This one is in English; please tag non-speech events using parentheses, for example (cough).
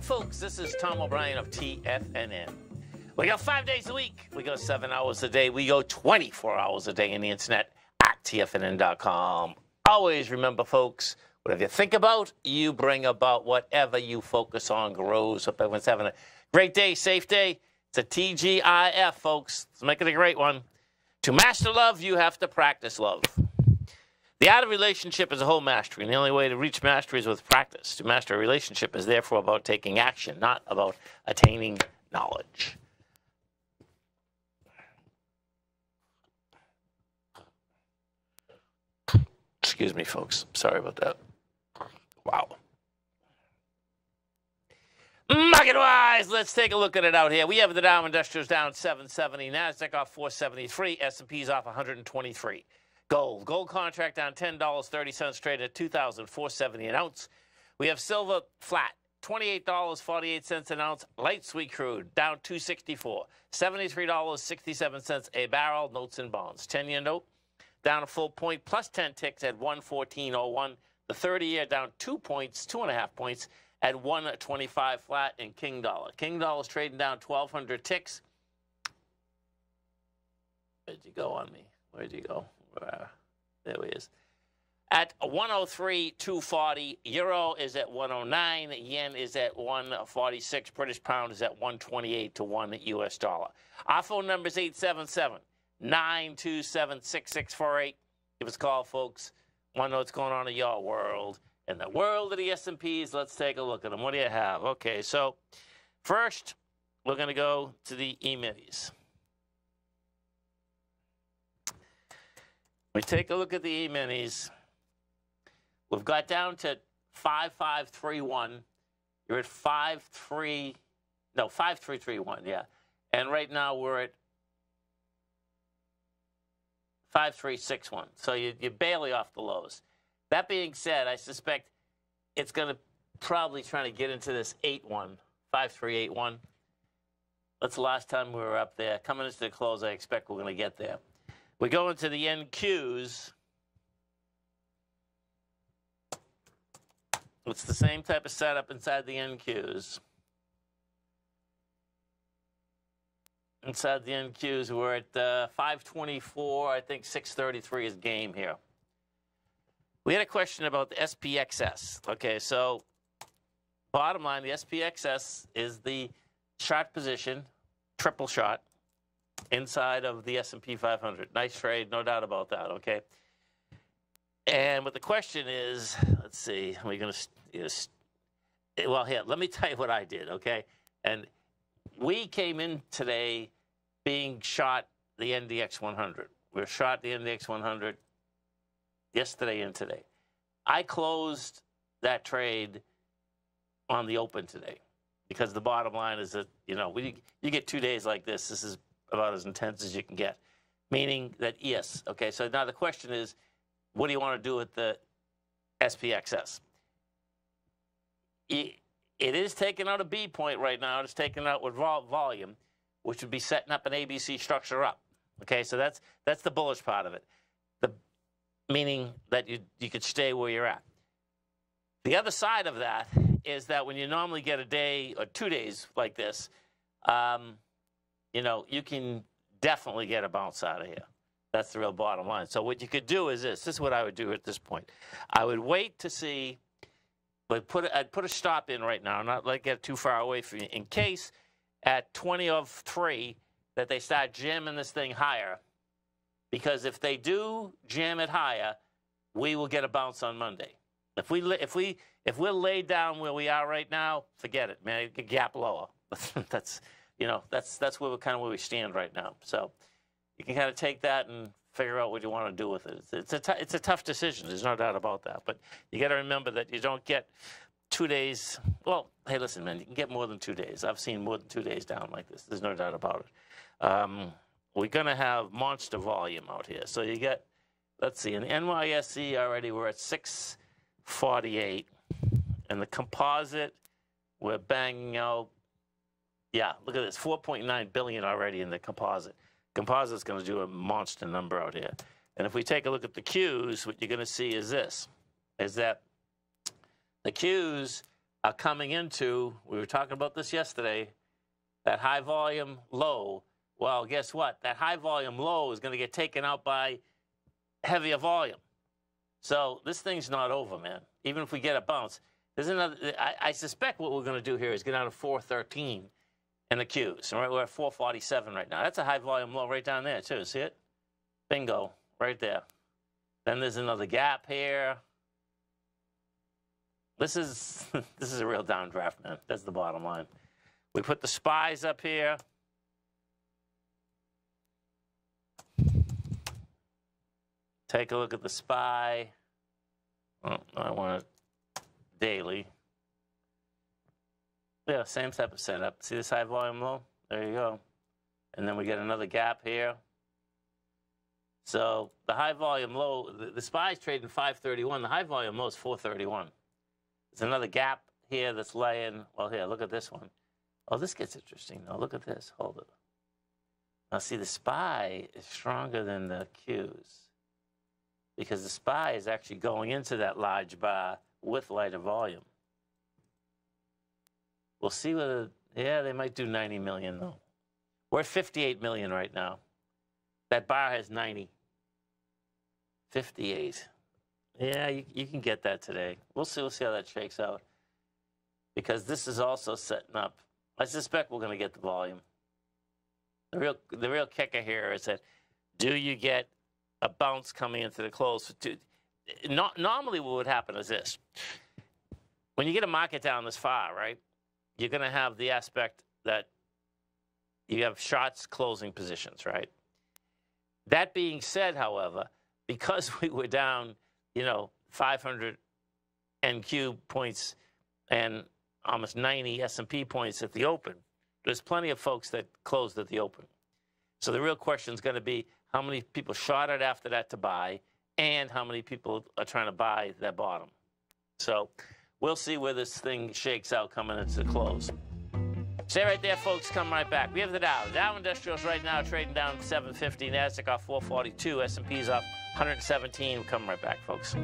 Welcome, folks. This is Tom O'Brien of TFNN. We go five days a week. We go seven hours a day. We go 24 hours a day on the internet at TFNN.com. Always remember, folks, whatever you think about, you bring about. Whatever you focus on grows. Hope everyone's having a great day, safe day. It's a TGIF, folks. Let's make it a great one. To master love, you have to practice love. The art of relationship is a whole mastery, and the only way to reach mastery is with practice. To master a relationship is therefore about taking action, not about attaining knowledge. Excuse me, folks. Sorry about that. Wow. Market wise, let's take a look at it out here. We have the Dow Industrials down 770, Nasdaq off 473, S&P's off 123. Gold, gold contract down $10.30 traded at 2,470 an ounce. We have silver flat, $28.48 an ounce. Light sweet crude down 264, $73.67 a barrel. Notes and bonds. 10-year note down a full point, plus 10 ticks at 114.01. The 30-year down two points, two and a half points at 125 flat in King Dollar. King Dollar's trading down 1,200 ticks. Where'd you go on me? Where'd you go? Uh, there he is. At 103, 240. Euro is at 109. Yen is at 146. British pound is at 128 to 1 US dollar. Our phone number is 877 927 6648. Give us a call, folks. Want to know what's going on in your world. In the world of the S&Ps, let's take a look at them. What do you have? Okay, so first, we're going to go to the E-minis. We take a look at the E-minis. We've got down to 5531. You're at 53, no, 5331, yeah. And right now we're at 5361. So you, you're barely off the lows. That being said, I suspect it's going to probably try to get into this 8 1, 5381. That's the last time we were up there. Coming into the close, I expect we're going to get there. We go into the NQs. It's the same type of setup inside the NQs. Inside the NQs, we're at uh, 524. I think 633 is game here. We had a question about the SPXS. Okay, so bottom line, the SPXS is the shot position, triple shot inside of the S&P 500. Nice trade, no doubt about that, okay? And what the question is, let's see, are we going to, well, here, let me tell you what I did, okay? And we came in today being shot the NDX 100. We were shot the NDX 100 yesterday and today. I closed that trade on the open today because the bottom line is that, you know, we, you get two days like this. This is about as intense as you can get. Meaning that, yes, okay, so now the question is, what do you want to do with the SPXS? It, it is taking out a B point right now. It's taking out with vol volume, which would be setting up an ABC structure up. Okay, so that's that's the bullish part of it. The meaning that you you could stay where you're at. The other side of that is that when you normally get a day or two days like this, um, you know, you can definitely get a bounce out of here. That's the real bottom line. So what you could do is this. This is what I would do at this point. I would wait to see, but put I'd put a stop in right now, not let get too far away from you, in case at 20 of three that they start jamming this thing higher. Because if they do jam it higher, we will get a bounce on Monday. If we if we if we're laid down where we are right now, forget it, man. Gap lower. (laughs) That's you know, that's that's where kind of where we stand right now. So you can kind of take that and figure out what you want to do with it. It's, a it's a tough decision. There's no doubt about that. But you got to remember that you don't get two days. Well, hey, listen, man, you can get more than two days. I've seen more than two days down like this. There's no doubt about it. Um, we're going to have monster volume out here. So you get, let's see, in NYSE already we're at 648. And the composite, we're banging out yeah, look at this, 4.9 billion already in the composite. Composite's going to do a monster number out here. And if we take a look at the Qs, what you're going to see is this, is that The Qs are coming into, we were talking about this yesterday, that high volume low. Well, guess what? That high volume low is going to get taken out by heavier volume. So this thing's not over, man. Even if we get a bounce, there's another. I, I suspect what we're going to do here is get out of 413 in the Qs. Right, we're at 447 right now. That's a high volume low right down there too. See it? Bingo, right there. Then there's another gap here. This is (laughs) this is a real downdraft, man. That's the bottom line. We put the spies up here. Take a look at the spy. Oh, I want it daily. Yeah, same type of setup. See this high volume low? There you go. And then we get another gap here. So the high volume low, the, the SPY's trading 531. The high volume low is 431. There's another gap here that's laying. Well, here, look at this one. Oh, this gets interesting. Now, look at this. Hold it. Now, see, the SPY is stronger than the Qs because the SPY is actually going into that large bar with lighter volume. We'll see whether, yeah, they might do 90 million though. We're at 58 million right now. That bar has 90. 58. Yeah, you, you can get that today. We'll see. We'll see how that shakes out. Because this is also setting up. I suspect we're going to get the volume. The real, the real kicker here is that do you get a bounce coming into the close? Not, normally, what would happen is this: when you get a market down this far, right? You're going to have the aspect that you have shots closing positions, right? That being said, however, because (laughs) we were down, you know, 500 NQ points and almost 90 S&P points at the open, there's plenty of folks that closed at the open. So the real question is going to be how many people shot it after that to buy and how many people are trying to buy that bottom. So We'll see where this thing shakes out coming into the close. Stay right there, folks. Come right back. We have the Dow. Dow Industrials right now trading down 750. Nasdaq off 442. S&P's off 117. We'll come right back, folks.